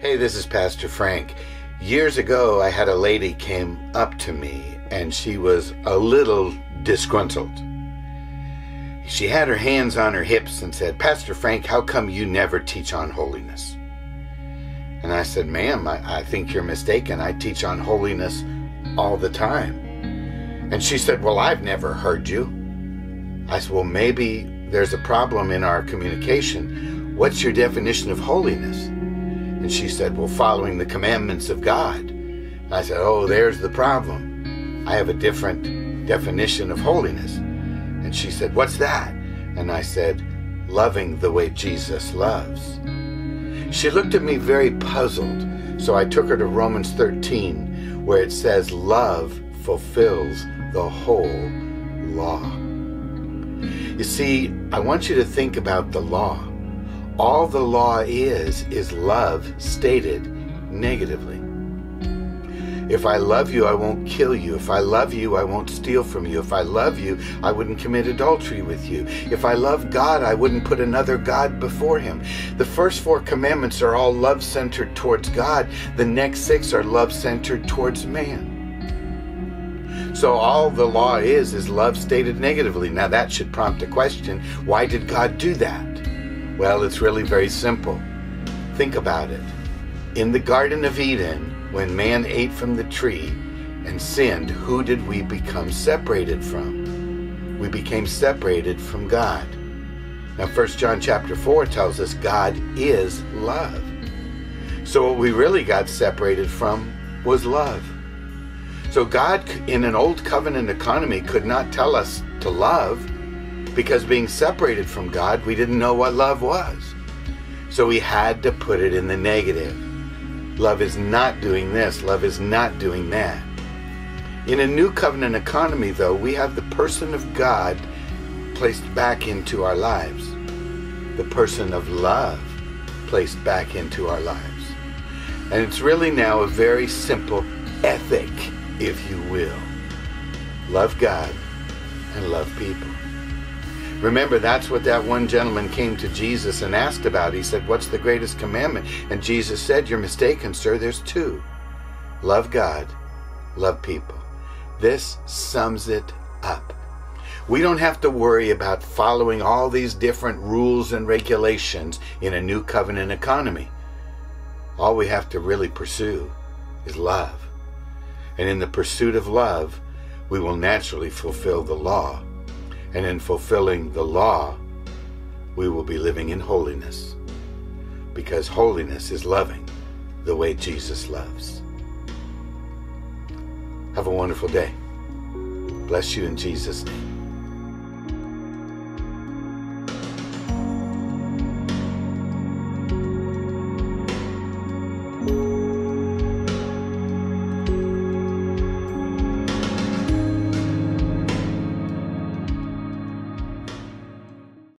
Hey, this is Pastor Frank. Years ago, I had a lady came up to me and she was a little disgruntled. She had her hands on her hips and said, Pastor Frank, how come you never teach on holiness? And I said, Ma'am, I, I think you're mistaken. I teach on holiness all the time. And she said, Well, I've never heard you. I said, Well, maybe there's a problem in our communication. What's your definition of holiness? And she said, Well, following the commandments of God. I said, Oh, there's the problem. I have a different definition of holiness. And she said, What's that? And I said, Loving the way Jesus loves. She looked at me very puzzled, so I took her to Romans 13, where it says, Love fulfills the whole law. You see, I want you to think about the law. All the law is, is love stated negatively. If I love you, I won't kill you. If I love you, I won't steal from you. If I love you, I wouldn't commit adultery with you. If I love God, I wouldn't put another God before him. The first four commandments are all love centered towards God. The next six are love centered towards man. So all the law is is love stated negatively. Now that should prompt a question why did God do that? Well, it's really very simple. Think about it. In the Garden of Eden, when man ate from the tree and sinned, who did we become separated from? We became separated from God. Now 1 John chapter 4 tells us God is love. So what we really got separated from was love. So God in an old covenant economy could not tell us to love because being separated from God, we didn't know what love was. So we had to put it in the negative. Love is not doing this. Love is not doing that. In a new covenant economy, though, we have the person of God placed back into our lives, the person of love placed back into our lives. And it's really now a very simple ethic, if you will. Love God and love people. Remember, that's what that one gentleman came to Jesus and asked about. He said, What's the greatest commandment? And Jesus said, You're mistaken, sir. There's two love God, love people. This sums it up. We don't have to worry about following all these different rules and regulations in a new covenant economy. All we have to really pursue is love. And in the pursuit of love, we will naturally fulfill the law and in fulfilling the law, we will be living in holiness. Because holiness is loving the way Jesus loves. Have a wonderful day. Bless you in Jesus' name.